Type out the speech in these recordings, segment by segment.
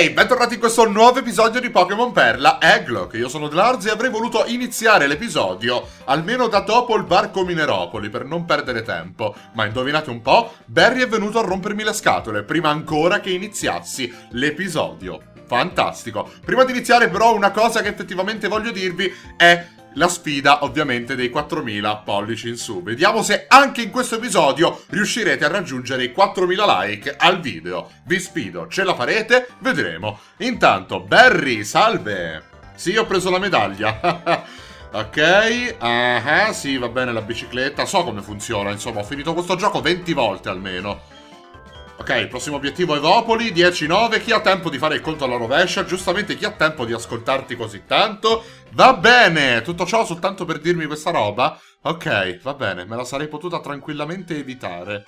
Ok, bentornati in questo nuovo episodio di Pokémon Perla Egglock. Io sono Dlarz e avrei voluto iniziare l'episodio almeno da dopo il barco Mineropoli per non perdere tempo. Ma indovinate un po', Barry è venuto a rompermi le scatole prima ancora che iniziassi l'episodio. Fantastico. Prima di iniziare però una cosa che effettivamente voglio dirvi è la sfida ovviamente dei 4000 pollici in su. Vediamo se anche in questo episodio riuscirete a raggiungere i 4000 like al video. Vi sfido, ce la farete? Vedremo. Intanto, Barry, salve! Sì, ho preso la medaglia. ok, uh -huh, sì, va bene la bicicletta. So come funziona, insomma, ho finito questo gioco 20 volte almeno. Ok, il prossimo obiettivo Evopoli, 10-9. Chi ha tempo di fare il conto alla rovescia? Giustamente chi ha tempo di ascoltarti così tanto? Va bene, tutto ciò soltanto per dirmi questa roba? Ok, va bene, me la sarei potuta tranquillamente evitare.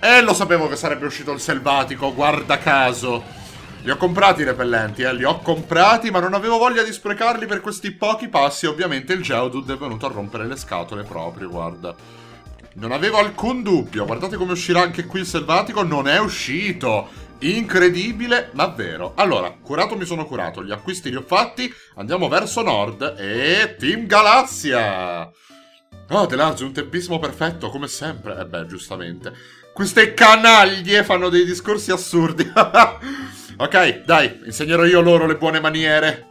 E lo sapevo che sarebbe uscito il selvatico, guarda caso. Li ho comprati i repellenti, eh, li ho comprati, ma non avevo voglia di sprecarli per questi pochi passi. Ovviamente il Geodude è venuto a rompere le scatole proprio, guarda. Non avevo alcun dubbio. Guardate come uscirà anche qui il selvatico. Non è uscito. Incredibile, ma vero. Allora, curato mi sono curato. Gli acquisti li ho fatti. Andiamo verso nord. E Team Galassia. Oh, Delazio, un tempismo perfetto, come sempre. Eh beh, giustamente. Queste canaglie fanno dei discorsi assurdi. ok, dai, insegnerò io loro le buone maniere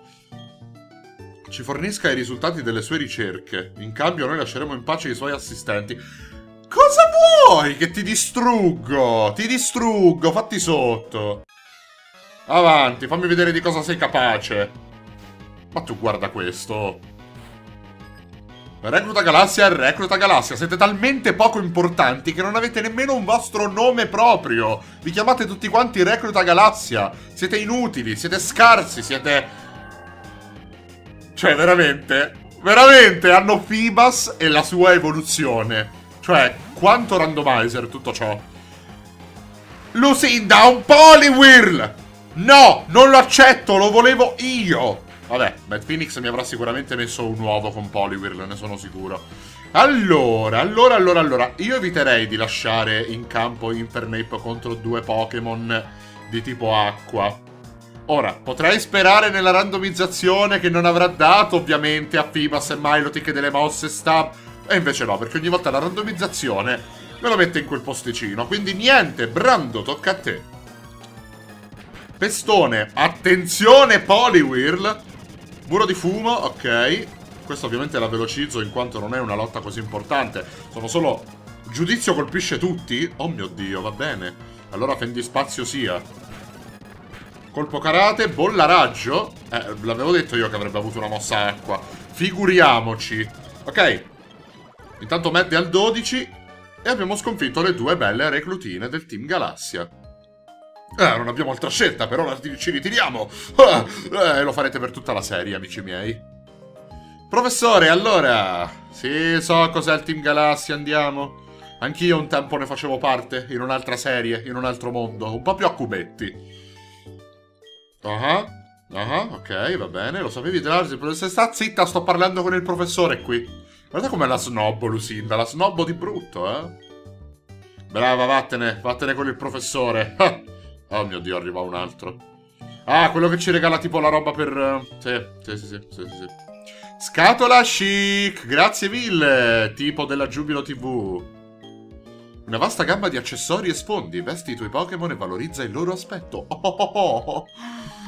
ci fornisca i risultati delle sue ricerche. In cambio noi lasceremo in pace i suoi assistenti. Cosa vuoi? Che ti distruggo! Ti distruggo, fatti sotto! Avanti, fammi vedere di cosa sei capace. Ma tu guarda questo. Recluta Galassia Recluta Galassia, siete talmente poco importanti che non avete nemmeno un vostro nome proprio. Vi chiamate tutti quanti Recluta Galassia. Siete inutili, siete scarsi, siete... Cioè, veramente... Veramente hanno Fibas e la sua evoluzione. Cioè, quanto randomizer tutto ciò? Lucinda, un Poliwhirl! No, non lo accetto, lo volevo io! Vabbè, Bad Phoenix mi avrà sicuramente messo un uovo con Poliwhirl, ne sono sicuro. Allora, allora, allora, allora, io eviterei di lasciare in campo Infernape contro due Pokémon di tipo acqua. Ora, potrei sperare nella randomizzazione che non avrà dato ovviamente a Fibas e Milotic delle mosse stab e invece no, perché ogni volta la randomizzazione me lo mette in quel posticino. Quindi niente, Brando, tocca a te. Pestone, attenzione Poliwhirl. Muro di fumo, ok. Questo ovviamente la velocizzo in quanto non è una lotta così importante. Sono solo... Giudizio colpisce tutti? Oh mio Dio, va bene. Allora fendi spazio sia. Colpo karate, bolla raggio. Eh, l'avevo detto io che avrebbe avuto una mossa acqua. Figuriamoci. Ok, Intanto Matt è al 12 e abbiamo sconfitto le due belle reclutine del Team Galassia. Eh, non abbiamo altra scelta, però ci ritiriamo. Eh, lo farete per tutta la serie, amici miei. Professore, allora... Sì, so cos'è il Team Galassia, andiamo. Anch'io un tempo ne facevo parte, in un'altra serie, in un altro mondo, un po' più a cubetti. Ah, uh -huh. ah, uh -huh, ok, va bene, lo sapevi, Drarzi? Sta zitta, sto parlando con il professore qui. Guarda com'è la snobbo, Lucinda. La snobbo di brutto, eh. Brava, vattene. Vattene con il professore. oh mio Dio, arriva un altro. Ah, quello che ci regala tipo la roba per... Sì, sì, sì, sì, sì, sì. Scatola chic, grazie mille, tipo della Giubilo TV. Una vasta gamma di accessori e sfondi, vesti i tuoi Pokémon e valorizza il loro aspetto. Oh, oh, oh,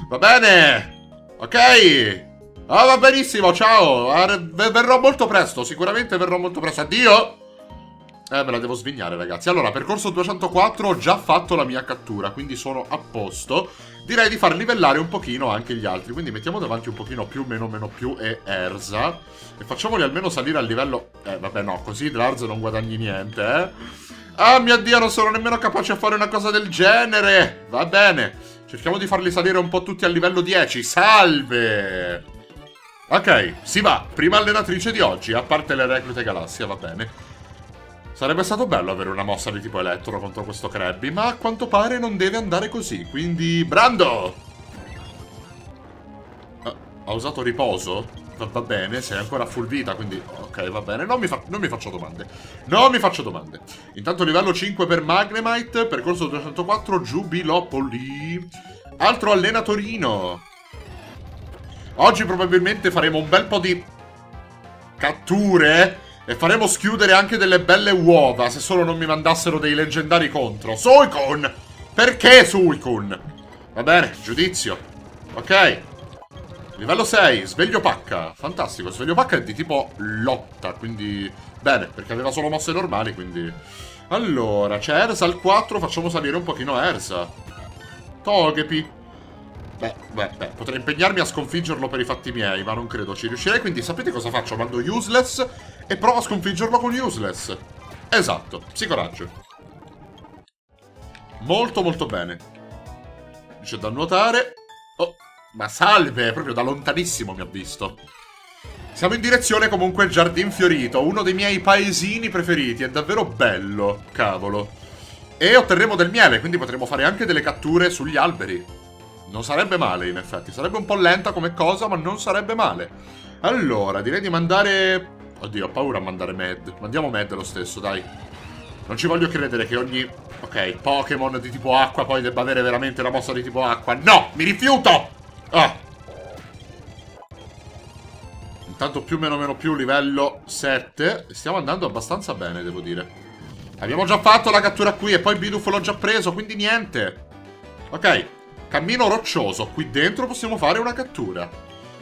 Va bene, ok. Ah, va benissimo, ciao. Verrò molto presto, sicuramente verrò molto presto. Addio! Eh, me la devo svignare, ragazzi. Allora, percorso 204, ho già fatto la mia cattura, quindi sono a posto. Direi di far livellare un pochino anche gli altri, quindi mettiamo davanti un pochino più, meno, meno più e Erza. E facciamoli almeno salire al livello... Eh, vabbè, no, così Drarz non guadagni niente, eh. Ah, mio Dio, non sono nemmeno capace a fare una cosa del genere. Va bene. Cerchiamo di farli salire un po' tutti al livello 10. Salve! Ok, si va. Prima allenatrice di oggi, a parte le reclute galassia, va bene. Sarebbe stato bello avere una mossa di tipo elettro contro questo Krabby, ma a quanto pare non deve andare così, quindi... Brando! Ha usato riposo? Va, bene, sei ancora full vita, quindi... Ok, va bene. Non mi, fa... non mi, faccio domande. Non mi faccio domande. Intanto livello 5 per Magnemite, percorso 204, Giubilopoli... Altro allenatorino. Oggi probabilmente faremo un bel po' di catture e faremo schiudere anche delle belle uova se solo non mi mandassero dei leggendari contro. Suicune! Perché Suicune? Va bene, giudizio. Ok. Livello 6, sveglio pacca. Fantastico, sveglio pacca è di tipo lotta, quindi... Bene, perché aveva solo mosse normali, quindi... Allora, c'è Ersa al 4, facciamo salire un pochino Ersa. Togepi. Beh, beh, beh, potrei impegnarmi a sconfiggerlo per i fatti miei, ma non credo ci riuscirei, quindi sapete cosa faccio? Mando Useless e provo a sconfiggerlo con Useless. Esatto, psicoraggio. Molto molto bene. C'è da nuotare. Oh, ma salve, proprio da lontanissimo mi ha visto. Siamo in direzione comunque Giardin Fiorito, uno dei miei paesini preferiti, è davvero bello, cavolo. E otterremo del miele, quindi potremo fare anche delle catture sugli alberi. Non sarebbe male, in effetti. Sarebbe un po' lenta come cosa, ma non sarebbe male. Allora, direi di mandare... Oddio, ho paura a mandare Mad. Mandiamo Mad lo stesso, dai. Non ci voglio credere che ogni... Ok, Pokémon di tipo acqua poi debba avere veramente la mossa di tipo acqua. No, mi rifiuto! Ah. Intanto più meno meno più livello 7. Stiamo andando abbastanza bene, devo dire. Abbiamo già fatto la cattura qui e poi Bidoof l'ho già preso, quindi niente. Ok, cammino roccioso. Qui dentro possiamo fare una cattura.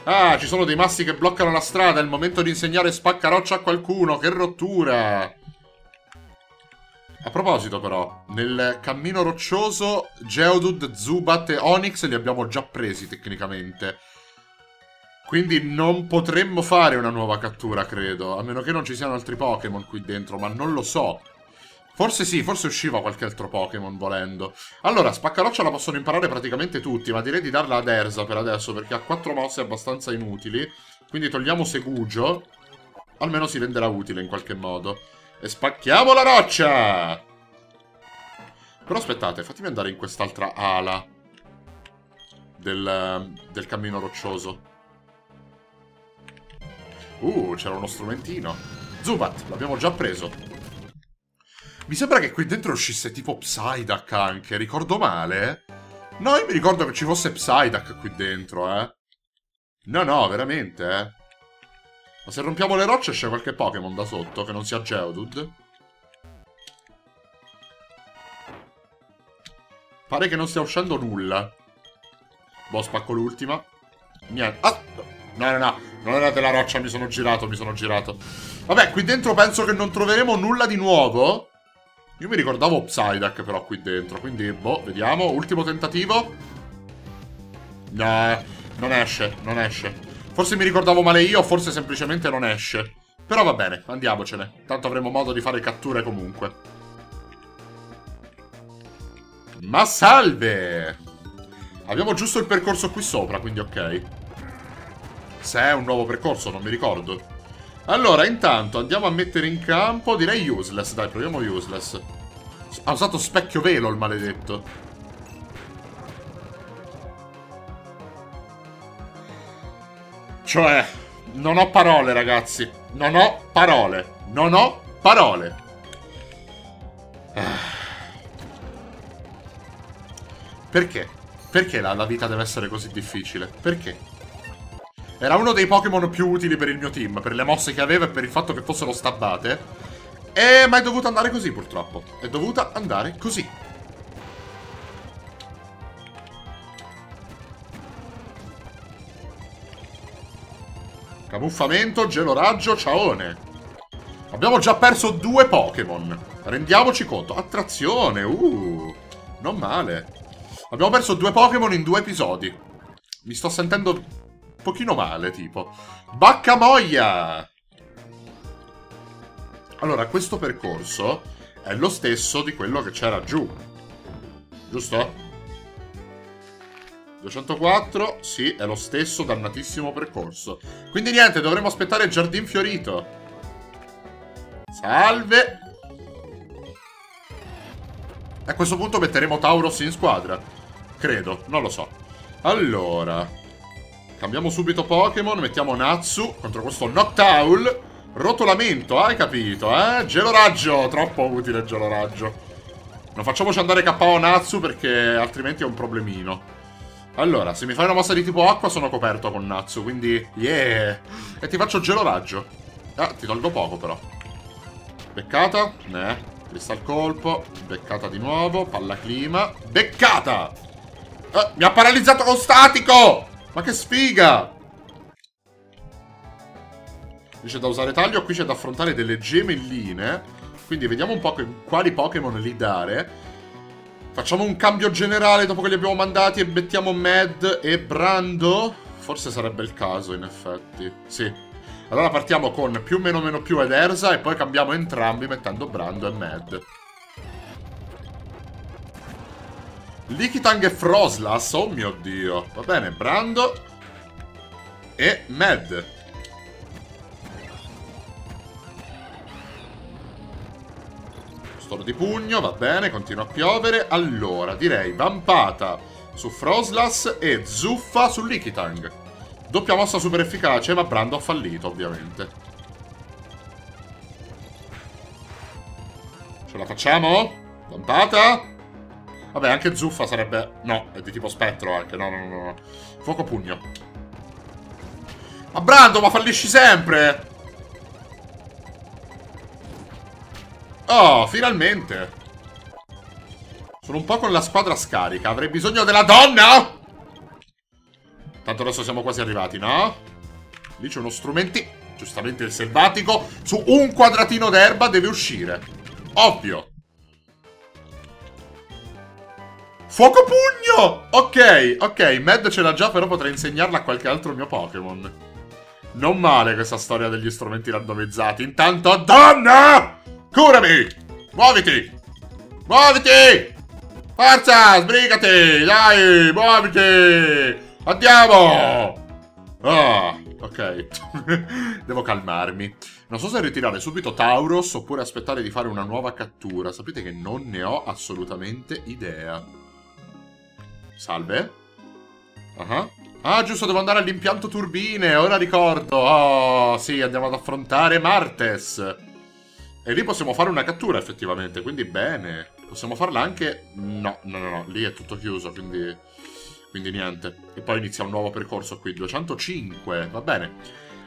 Ah, ci sono dei massi che bloccano la strada. È il momento di insegnare spaccaroccia a qualcuno. Che rottura. A proposito però, nel cammino roccioso Geodude, Zubat e Onyx li abbiamo già presi tecnicamente. Quindi non potremmo fare una nuova cattura, credo. A meno che non ci siano altri Pokémon qui dentro, ma non lo so. Forse sì, forse usciva qualche altro Pokémon volendo. Allora, Spaccaroccia la possono imparare praticamente tutti, ma direi di darla ad Erza per adesso, perché ha quattro mosse abbastanza inutili. Quindi togliamo Segugio. Almeno si renderà utile in qualche modo. E spacchiamo la roccia! Però aspettate, fatemi andare in quest'altra ala del, del cammino roccioso. Uh, c'era uno strumentino. Zubat, l'abbiamo già preso. Mi sembra che qui dentro uscisse tipo Psyduck anche, ricordo male? No, io mi ricordo che ci fosse Psyduck qui dentro, eh. No, no, veramente, eh. Ma se rompiamo le rocce c'è qualche Pokémon da sotto che non sia Geodude? Pare che non stia uscendo nulla. Boh, spacco l'ultima. Niente. Ah! No, no, no. Non era della roccia, mi sono girato, mi sono girato. Vabbè, qui dentro penso che non troveremo nulla di nuovo. Io mi ricordavo Psyduck però qui dentro, quindi, boh, vediamo. Ultimo tentativo. No, non esce, non esce. Forse mi ricordavo male io, forse semplicemente non esce. Però va bene, andiamocene. Tanto avremo modo di fare catture comunque. Ma salve! Abbiamo giusto il percorso qui sopra, quindi ok. Se è un nuovo percorso, non mi ricordo. Allora, intanto, andiamo a mettere in campo... Direi useless, dai, proviamo useless. Ha usato specchio velo, il maledetto. Cioè, non ho parole, ragazzi. Non ho parole. Non ho parole. Perché? Perché la, la vita deve essere così difficile? Perché? Era uno dei Pokémon più utili per il mio team, per le mosse che aveva e per il fatto che fossero stabbate. E ma è dovuta andare così, purtroppo. È dovuta andare così. Camuffamento, gelo raggio, ciaone. Abbiamo già perso due Pokémon. Rendiamoci conto. Attrazione, uh. Non male. Abbiamo perso due Pokémon in due episodi. Mi sto sentendo un pochino male, tipo. Baccamoia! Allora, questo percorso è lo stesso di quello che c'era giù. Giusto? 204, sì, è lo stesso dannatissimo percorso. Quindi niente, dovremo aspettare il giardin fiorito. Salve! A questo punto metteremo Tauros in squadra. Credo, non lo so. Allora, cambiamo subito Pokémon, mettiamo Natsu contro questo Noctowl. Rotolamento, hai capito, eh? Geloraggio, troppo utile il geloraggio. Non facciamoci andare KO Natsu perché altrimenti è un problemino. Allora, se mi fai una mossa di tipo acqua sono coperto con Natsu, quindi... Yeah! E ti faccio gelo raggio. Ah, ti tolgo poco però. Beccata? Ne. Cristal colpo. Beccata di nuovo. Palla clima. Beccata! Ah, mi ha paralizzato con statico! Ma che sfiga! Dice da usare taglio, qui c'è da affrontare delle gemelline. Quindi vediamo un po' quali Pokémon li dare. Facciamo un cambio generale dopo che li abbiamo mandati e mettiamo Mad e Brando? Forse sarebbe il caso, in effetti. Sì. Allora partiamo con più meno meno più ed Ersa e poi cambiamo entrambi mettendo Brando e Mad. Likitang e Froslas, oh mio dio. Va bene, Brando e Mad. Stolo di pugno, va bene, continua a piovere. Allora, direi vampata su Froslas e zuffa su Likitang. Doppia mossa super efficace, ma Brando ha fallito, ovviamente. Ce la facciamo? Vampata? Vabbè, anche zuffa sarebbe... No, è di tipo spettro anche. No, no, no, no. Fuoco pugno. Ma Brando, ma fallisci sempre! Oh, finalmente. Sono un po' con la squadra scarica. Avrei bisogno della donna! Tanto adesso siamo quasi arrivati, no? Lì c'è uno strumenti. Giustamente il selvatico. Su un quadratino d'erba deve uscire. Ovvio. Fuoco pugno! Ok, ok. Mad ce l'ha già, però potrei insegnarla a qualche altro mio Pokémon. Non male questa storia degli strumenti randomizzati. Intanto, donna! Curami! Muoviti! Muoviti! Forza! Sbrigati! Dai! Muoviti! Andiamo! Ah, ok. Devo calmarmi. Non so se ritirare subito Tauros oppure aspettare di fare una nuova cattura. Sapete che non ne ho assolutamente idea. Salve? Uh -huh. Ah, giusto, devo andare all'impianto turbine, ora ricordo. Oh, sì, andiamo ad affrontare Martes. E lì possiamo fare una cattura effettivamente, quindi bene. Possiamo farla anche... No, no, no, no, lì è tutto chiuso, quindi... Quindi niente. E poi inizia un nuovo percorso qui, 205, va bene.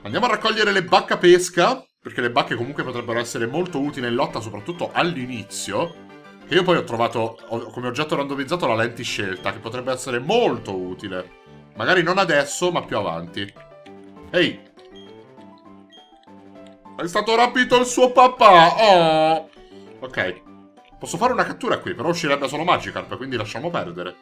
Andiamo a raccogliere le bacca pesca, perché le bacche comunque potrebbero essere molto utili in lotta, soprattutto all'inizio. E io poi ho trovato come oggetto randomizzato la lentiscelta, che potrebbe essere molto utile. Magari non adesso, ma più avanti. Ehi, è stato rapito il suo papà. Oh. Ok. Posso fare una cattura qui, però uscirebbe solo Magikarp, quindi lasciamo perdere.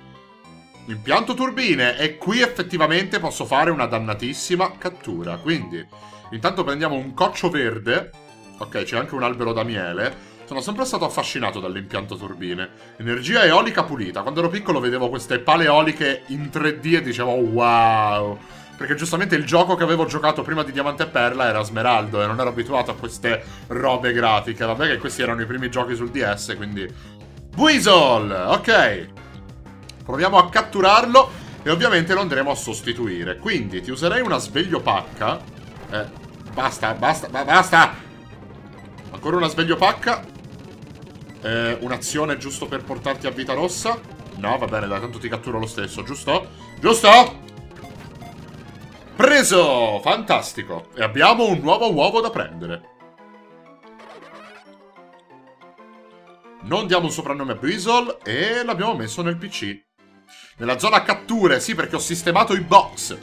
Impianto turbine. E qui effettivamente posso fare una dannatissima cattura. Quindi, intanto prendiamo un coccio verde. Ok, c'è anche un albero da miele. Sono sempre stato affascinato dall'impianto turbine. Energia eolica pulita. Quando ero piccolo vedevo queste pale eoliche in 3D e dicevo wow... Perché giustamente il gioco che avevo giocato prima di Diamante e Perla era Smeraldo e non ero abituato a queste robe grafiche. Vabbè che questi erano i primi giochi sul DS, quindi... Weasel! Ok. Proviamo a catturarlo e ovviamente lo andremo a sostituire. Quindi ti userei una sveglio pacca. Eh, basta, basta, basta! Ancora una sveglio pacca. Eh, Un'azione giusto per portarti a vita rossa. No, va bene, dai, tanto ti catturo lo stesso, giusto? Giusto? Preso! Fantastico! E abbiamo un nuovo uovo da prendere. Non diamo un soprannome a Bristol e l'abbiamo messo nel PC. Nella zona catture, sì, perché ho sistemato i box.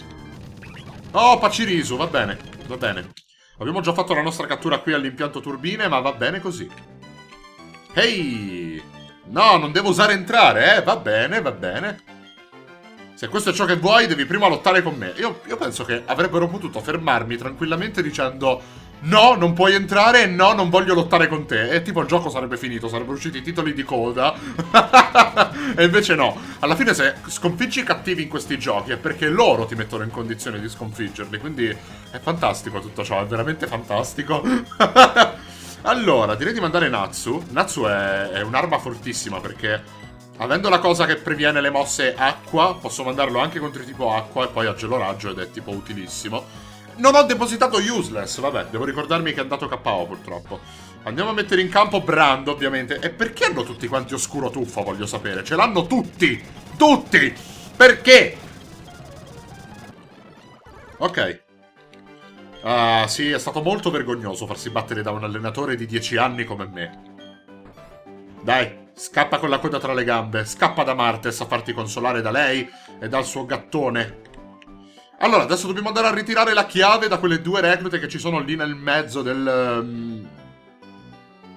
Oh, Pacirisu, va bene, va bene. Abbiamo già fatto la nostra cattura qui all'impianto turbine, ma va bene così. Ehi! No, non devo usare entrare, eh? Va bene, va bene. Se questo è ciò che vuoi, devi prima lottare con me. Io, io penso che avrebbero potuto fermarmi tranquillamente dicendo No, non puoi entrare no, non voglio lottare con te. E tipo il gioco sarebbe finito, sarebbero usciti i titoli di coda. e invece no. Alla fine se sconfiggi i cattivi in questi giochi è perché loro ti mettono in condizione di sconfiggerli. Quindi è fantastico tutto ciò, è veramente fantastico. allora, direi di mandare Natsu. Natsu è, è un'arma fortissima perché Avendo la cosa che previene le mosse acqua, posso mandarlo anche contro tipo acqua e poi a gelo raggio ed è tipo utilissimo. Non ho depositato useless, vabbè, devo ricordarmi che è andato KO purtroppo. Andiamo a mettere in campo Brando, ovviamente. E perché hanno tutti quanti oscuro tuffo, voglio sapere? Ce l'hanno tutti! Tutti! Perché? Ok. Ah, sì, è stato molto vergognoso farsi battere da un allenatore di 10 anni come me. Dai, scappa con la coda tra le gambe, scappa da Martes a farti consolare da lei e dal suo gattone. Allora, adesso dobbiamo andare a ritirare la chiave da quelle due reclute che ci sono lì nel mezzo del... Um...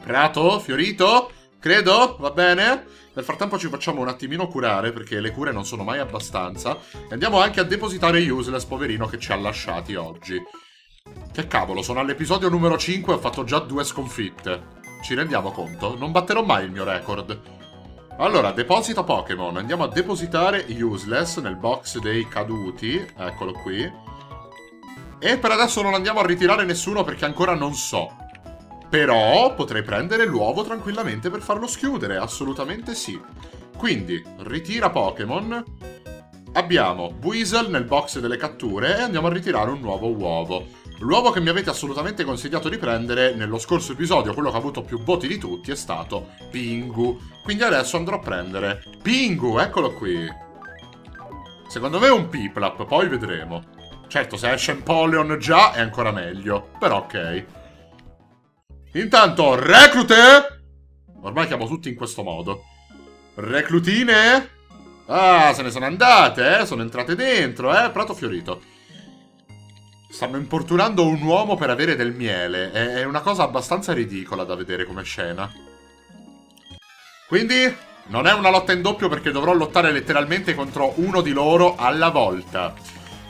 Prato? Fiorito? Credo? Va bene? Nel frattempo ci facciamo un attimino curare, perché le cure non sono mai abbastanza. E andiamo anche a depositare Useless, poverino, che ci ha lasciati oggi. Che cavolo, sono all'episodio numero 5 e ho fatto già due sconfitte. Ci rendiamo conto? Non batterò mai il mio record. Allora, deposita Pokémon. Andiamo a depositare Useless nel box dei caduti. Eccolo qui. E per adesso non andiamo a ritirare nessuno perché ancora non so. Però potrei prendere l'uovo tranquillamente per farlo schiudere, assolutamente sì. Quindi, ritira Pokémon. Abbiamo Buizel nel box delle catture e andiamo a ritirare un nuovo uovo. L'uovo che mi avete assolutamente consigliato di prendere nello scorso episodio, quello che ha avuto più voti di tutti, è stato Pingu. Quindi adesso andrò a prendere Pingu, eccolo qui. Secondo me è un Piplap, poi vedremo. Certo, se esce Empoleon già è ancora meglio, però ok. Intanto, reclute! Ormai chiamo tutti in questo modo. Reclutine? Ah, se ne sono andate, eh? Sono entrate dentro, eh? Prato fiorito. Stanno importunando un uomo per avere del miele. È una cosa abbastanza ridicola da vedere come scena. Quindi, non è una lotta in doppio perché dovrò lottare letteralmente contro uno di loro alla volta.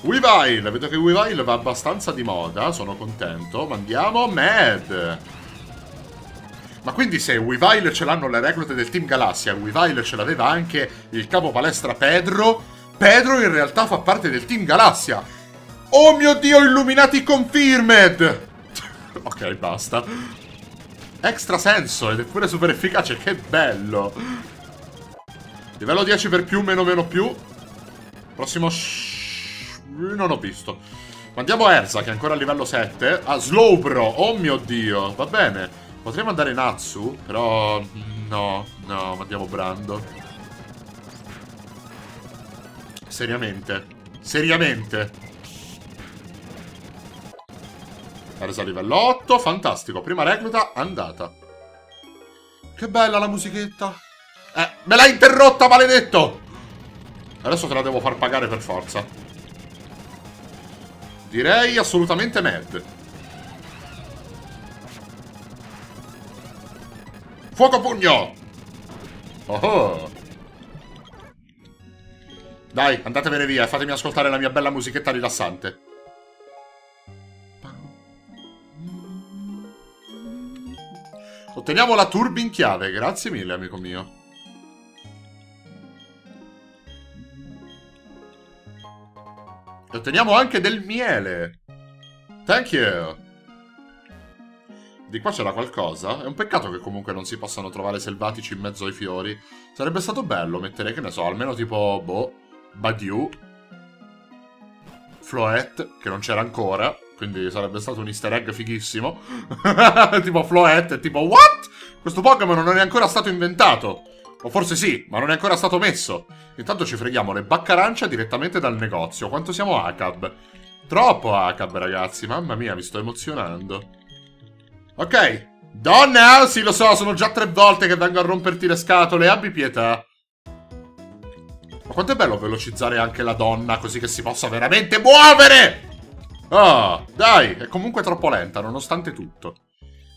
Weavile, vedo che Weavile va abbastanza di moda, sono contento. Mandiamo Mad. Ma quindi se Weavile ce l'hanno le reclute del Team Galassia, Weavile ce l'aveva anche il capo palestra Pedro, Pedro in realtà fa parte del Team Galassia. Oh mio Dio, Illuminati confirmed! ok, basta. Extra senso ed è pure super efficace, che bello! Livello 10 per più, meno, meno, più. Prossimo... Non ho visto. Mandiamo Erza, che è ancora a livello 7. Ah, Slowbro, oh mio Dio, va bene. Potremmo andare Natsu, però... No, no, mandiamo Brando. Seriamente. Seriamente. Resa livello 8, fantastico. Prima recluta, andata. Che bella la musichetta. Eh, me l'ha interrotta, maledetto! Adesso te la devo far pagare per forza. Direi assolutamente mad. Fuoco pugno! Oh, oh Dai, andatevene via, fatemi ascoltare la mia bella musichetta rilassante. Otteniamo la turbin chiave, grazie mille amico mio. E otteniamo anche del miele. Thank you. Di qua c'era qualcosa. È un peccato che comunque non si possano trovare selvatici in mezzo ai fiori. Sarebbe stato bello mettere, che ne so, almeno tipo, boh, Badiou. Floette, che non c'era ancora. Quindi sarebbe stato un easter egg fighissimo. tipo Floette, tipo, what? Questo Pokémon non è ancora stato inventato. O forse sì, ma non è ancora stato messo. Intanto ci freghiamo le baccarancia direttamente dal negozio. Quanto siamo ACAB? Troppo ACAB, ragazzi. Mamma mia, mi sto emozionando. Ok. Donna, sì lo so, sono già tre volte che vengo a romperti le scatole, abbi pietà. Ma quanto è bello velocizzare anche la donna così che si possa veramente muovere! Ah, dai, è comunque troppo lenta, nonostante tutto.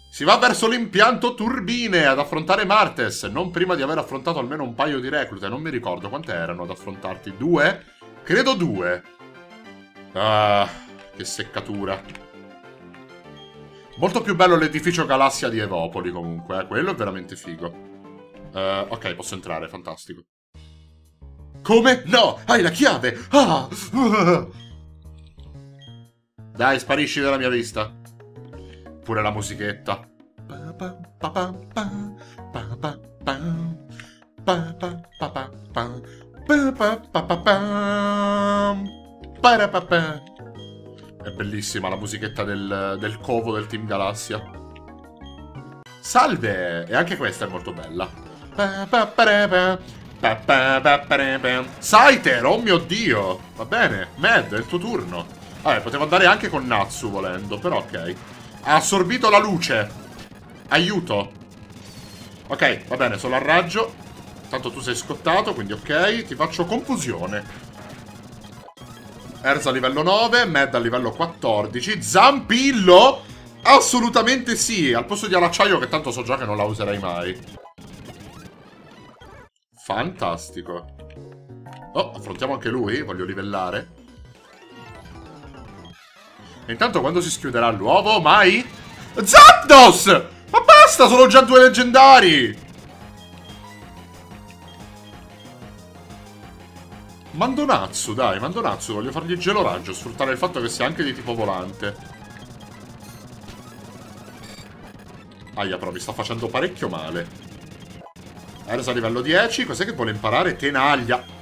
Si va verso l'impianto turbine ad affrontare Martes, non prima di aver affrontato almeno un paio di reclute, non mi ricordo quante erano ad affrontarti. Due? Credo due. Ah, che seccatura. Molto più bello l'edificio galassia di Evopoli comunque, eh? quello è veramente figo. Uh, ok, posso entrare, fantastico. Come? No! Hai la chiave! Ah! Dai, sparisci dalla mia vista. Pure la musichetta. È bellissima la musichetta del, del covo del Team Galassia. Salve! E anche questa è molto bella. Scyther, oh mio dio! Va bene, Mad, è il tuo turno. Vabbè, potevo andare anche con Natsu volendo, però ok. Ha assorbito la luce. Aiuto. Ok, va bene, sono a raggio. Tanto tu sei scottato, quindi ok. Ti faccio confusione. Erza a livello 9, Mad a livello 14. Zampillo? Assolutamente sì. Al posto di allacciaio che tanto so già che non la userai mai. Fantastico. Oh, affrontiamo anche lui. Voglio livellare. E intanto quando si schiuderà l'uovo? Mai? Zapdos! Ma basta, sono già due leggendari! Mandonazzo, dai, Mandonazzo, voglio fargli gelo raggio, sfruttare il fatto che sia anche di tipo volante. Aia, però mi sta facendo parecchio male. Ersa a livello 10, cos'è che vuole imparare? Tenaglia.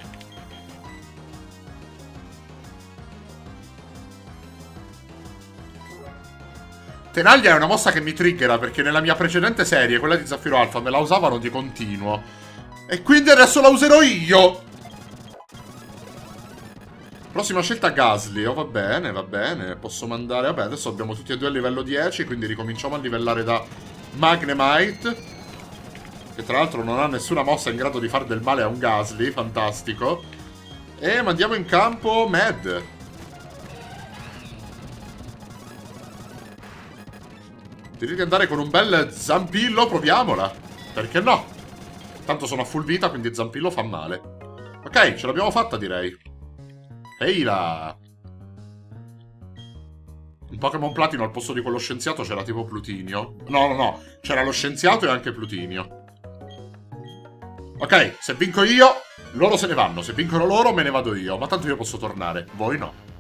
Tenaglia è una mossa che mi triggera perché nella mia precedente serie, quella di Zaffiro Alpha, me la usavano di continuo. E quindi adesso la userò io! Prossima scelta Gasly, oh va bene, va bene, posso mandare... Vabbè, adesso abbiamo tutti e due a livello 10, quindi ricominciamo a livellare da Magnemite. Che tra l'altro non ha nessuna mossa in grado di fare del male a un Gasly, fantastico. E mandiamo in campo Mad. Direi di andare con un bel Zampillo, proviamola. Perché no? Tanto sono a full vita, quindi Zampillo fa male. Ok, ce l'abbiamo fatta direi. Ehi là! In Pokémon Platino al posto di quello scienziato c'era tipo Plutinio. No, no, no. C'era lo scienziato e anche Plutinio. Ok, se vinco io, loro se ne vanno. Se vincono loro, me ne vado io. Ma tanto io posso tornare. Voi no.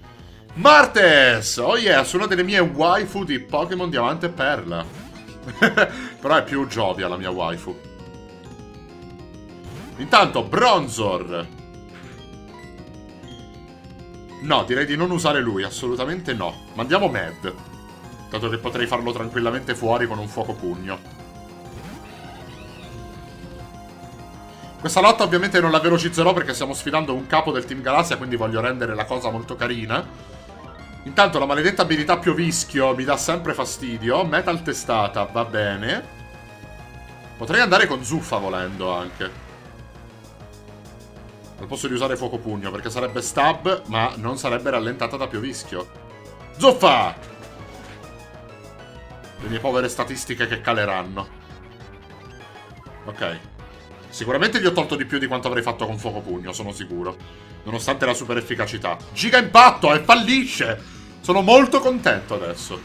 Martes! Oh yes, una delle mie waifu di Pokémon Diamante e Perla. Però è più Jovia la mia waifu. Intanto, Bronzor. No, direi di non usare lui, assolutamente no. Mandiamo Mad. Dato che potrei farlo tranquillamente fuori con un fuoco pugno. Questa lotta ovviamente non la velocizzerò perché stiamo sfidando un capo del Team Galassia, quindi voglio rendere la cosa molto carina. Intanto la maledetta abilità piovischio mi dà sempre fastidio. Metal testata, va bene. Potrei andare con zuffa volendo anche. Al posto di usare fuoco pugno, perché sarebbe stab, ma non sarebbe rallentata da piovischio. Zuffa! Le mie povere statistiche che caleranno. Ok. Sicuramente gli ho tolto di più di quanto avrei fatto con fuoco pugno, sono sicuro. Nonostante la super efficacità. Giga impatto e fallisce! Sono molto contento adesso.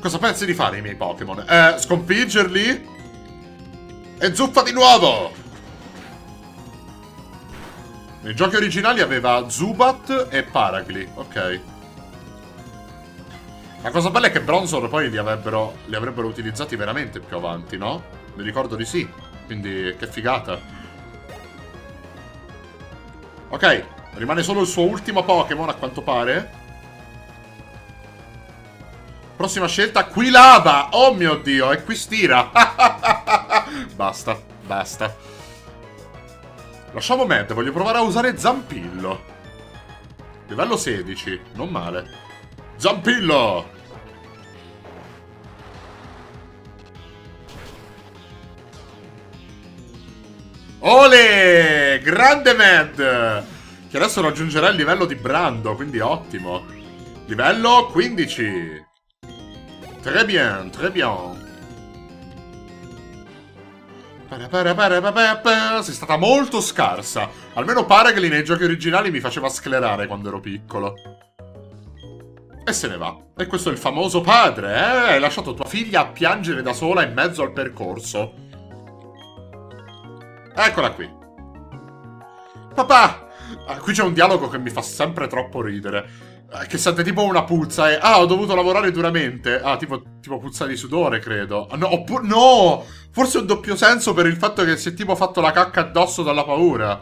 Cosa pensi di fare i miei Pokémon? Eh, sconfiggerli? E zuffa di nuovo! Nei giochi originali aveva Zubat e Paragli. Ok. La cosa bella è che Bronzor poi li avrebbero, li avrebbero utilizzati veramente più avanti, no? Mi ricordo di sì. Quindi, che figata. Ok, rimane solo il suo ultimo Pokémon, a quanto pare. Prossima scelta, Quilava! Oh mio Dio, è Quistira! Basta, basta. Lasciamo mente, voglio provare a usare Zampillo. Livello 16, non male. Zampillo! Ole! Grande Mad! Che adesso raggiungerà il livello di Brando, quindi ottimo. Livello 15. Très bien, très bien. Sei stata molto scarsa. Almeno pare che nei giochi originali mi faceva sclerare quando ero piccolo. E se ne va. E questo è il famoso padre, eh? Hai lasciato tua figlia a piangere da sola in mezzo al percorso. Eccola qui. Papà! Ah, qui c'è un dialogo che mi fa sempre troppo ridere. Eh, che sente tipo una puzza e... Ah, ho dovuto lavorare duramente. Ah, tipo, tipo puzza di sudore, credo. Ah, no, oppure... No! Forse un doppio senso per il fatto che si è tipo fatto la cacca addosso dalla paura.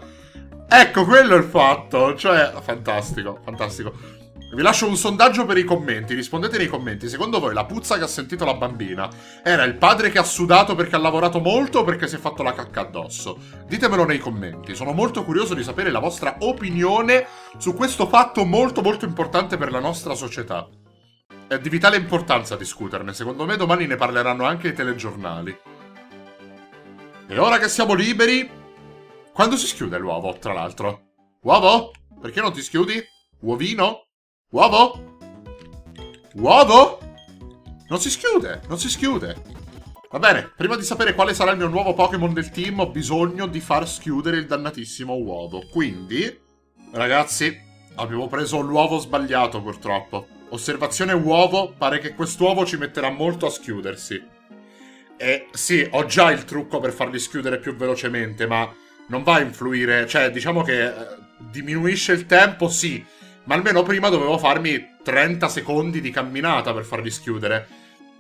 Ecco, quello è il fatto. Cioè, fantastico, fantastico. Vi lascio un sondaggio per i commenti, rispondete nei commenti. Secondo voi la puzza che ha sentito la bambina era il padre che ha sudato perché ha lavorato molto o perché si è fatto la cacca addosso? Ditemelo nei commenti, sono molto curioso di sapere la vostra opinione su questo fatto molto molto importante per la nostra società. È di vitale importanza discuterne, secondo me domani ne parleranno anche i telegiornali. E ora che siamo liberi... Quando si schiude l'uovo, tra l'altro? Uovo? Perché non ti schiudi? Uovino? Uovo? Uovo? Non si schiude, non si schiude. Va bene, prima di sapere quale sarà il mio nuovo Pokémon del team ho bisogno di far schiudere il dannatissimo uovo. Quindi, ragazzi, abbiamo preso l'uovo sbagliato purtroppo. Osservazione uovo, pare che quest'uovo ci metterà molto a schiudersi. E sì, ho già il trucco per farli schiudere più velocemente, ma non va a influire... Cioè, diciamo che eh, diminuisce il tempo, sì, ma almeno prima dovevo farmi 30 secondi di camminata per farli schiudere.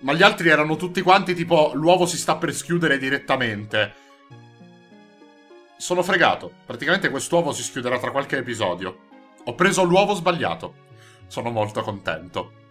Ma gli altri erano tutti quanti tipo l'uovo si sta per schiudere direttamente. Sono fregato. Praticamente quest'uovo si schiuderà tra qualche episodio. Ho preso l'uovo sbagliato. Sono molto contento.